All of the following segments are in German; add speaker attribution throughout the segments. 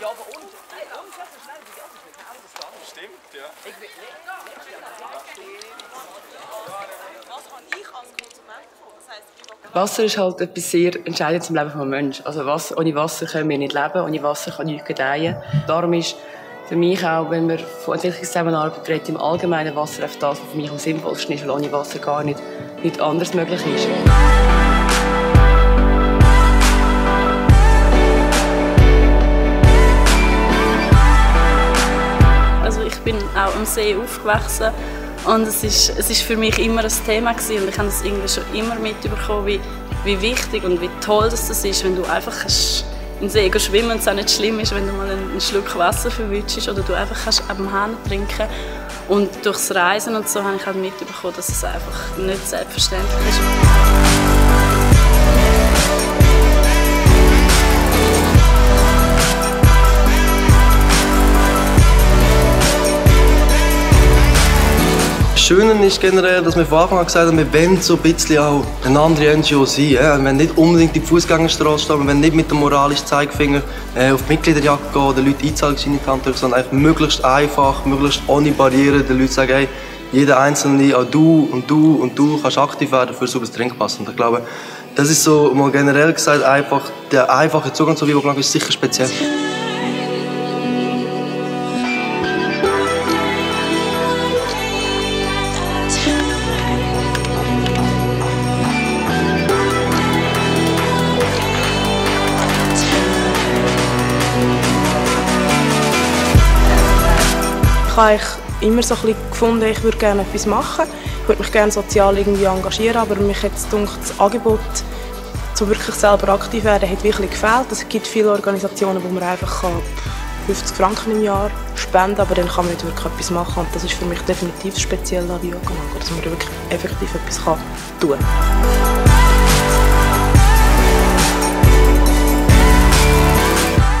Speaker 1: Ja, aber schnell wie die anderen, keine Ahnung, das gar nicht.
Speaker 2: Stimmt, ja.
Speaker 1: Ich will nicht,
Speaker 3: Was kann ich als Konsument davon? Das heisst, ich will
Speaker 4: Wasser ist halt etwas sehr Entscheidendes im Leben des Menschen. Also Wasser, ohne Wasser können wir nicht leben, ohne Wasser kann nichts gedeihen. Darum ist für mich auch, wenn wir von Entwicklungszusammenarbeit reden, im Allgemeinen Wasser auf das, was für mich am sinnvollsten ist, weil ohne Wasser gar nicht, nicht anders möglich ist.
Speaker 5: Bin auch am See aufgewachsen und es ist, es ist für mich immer ein Thema gewesen und ich habe es irgendwie schon immer mitbekommen, wie, wie wichtig und wie toll das, das ist, wenn du einfach kannst den See schwimmen und es auch nicht schlimm ist, wenn du mal einen Schluck Wasser verwutschst oder du einfach kannst am Hahn trinken und durchs Reisen und so habe ich halt mitbekommen, dass es einfach nicht selbstverständlich ist.
Speaker 6: Schöne ist generell, dass wir von Anfang an gesagt haben, wir wollen so ein bisschen auch eine andere NGO sein. Ja? Wir wollen nicht unbedingt in die Fußgängerstraße stehen, wir wollen nicht mit dem moralischen Zeigefinger äh, auf die Mitgliederjagd gehen oder Leute Einzahlungsscheine in die Hand drücken, sondern einfach möglichst einfach, möglichst ohne Barrieren den Leuten sagen, hey, jeder Einzelne, auch du und du und du kannst aktiv werden für sauberes Trinkwasser. Und ich glaube, das ist so mal generell gesagt einfach, der einfache Zugang zu Vivo ist sicher speziell.
Speaker 7: Habe eigentlich immer so ein bisschen gefunden, ich würde gerne etwas machen. Ich würde mich gerne sozial irgendwie engagieren, aber mich hat das Angebot, um wirklich selber aktiv zu werden, hat wirklich gefehlt. Es gibt viele Organisationen, wo man einfach kann 50 Franken im Jahr spenden kann, aber dann kann man nicht wirklich etwas machen. Und das ist für mich definitiv speziell an Bioganago, dass man wirklich effektiv etwas tun kann.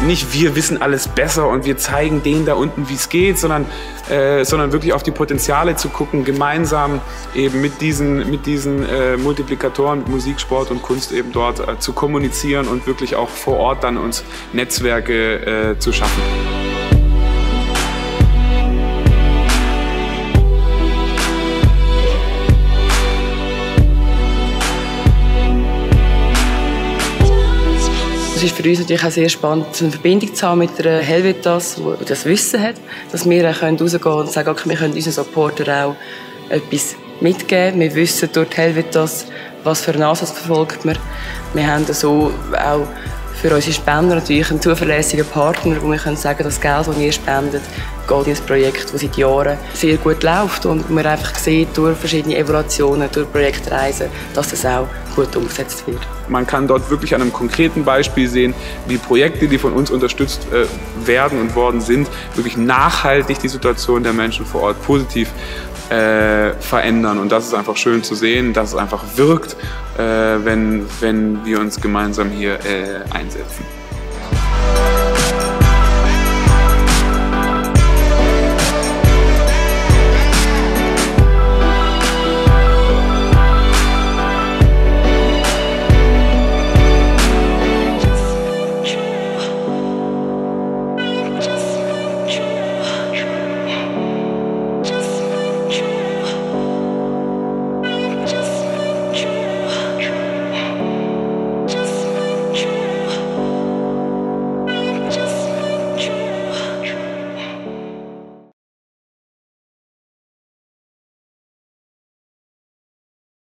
Speaker 2: Nicht wir wissen alles besser und wir zeigen denen da unten, wie es geht, sondern, äh, sondern wirklich auf die Potenziale zu gucken, gemeinsam eben mit diesen, mit diesen äh, Multiplikatoren, mit Musik, Sport und Kunst eben dort äh, zu kommunizieren und wirklich auch vor Ort dann uns Netzwerke äh, zu schaffen.
Speaker 4: Es ist für uns natürlich auch sehr spannend, eine Verbindung zu haben mit der Helvetas, die das Wissen hat, dass wir auch rausgehen können und sagen, okay, wir können unseren Supporter auch etwas mitgeben. Wir wissen durch die Helvetas, was für einen Ansatz verfolgt man. Wir haben so auch für unsere Spender natürlich einen zuverlässigen Partner, wo wir können sagen, das Geld, das ihr spendet, geht in ein Projekt, das seit Jahren sehr gut läuft und man einfach sieht durch verschiedene Evaluationen, durch Projektreisen, dass das auch gut umgesetzt wird.
Speaker 2: Man kann dort wirklich an einem konkreten Beispiel sehen, wie Projekte, die von uns unterstützt äh, werden und worden sind, wirklich nachhaltig die Situation der Menschen vor Ort positiv äh, verändern. Und das ist einfach schön zu sehen, dass es einfach wirkt, äh, wenn, wenn wir uns gemeinsam hier äh, einsetzen.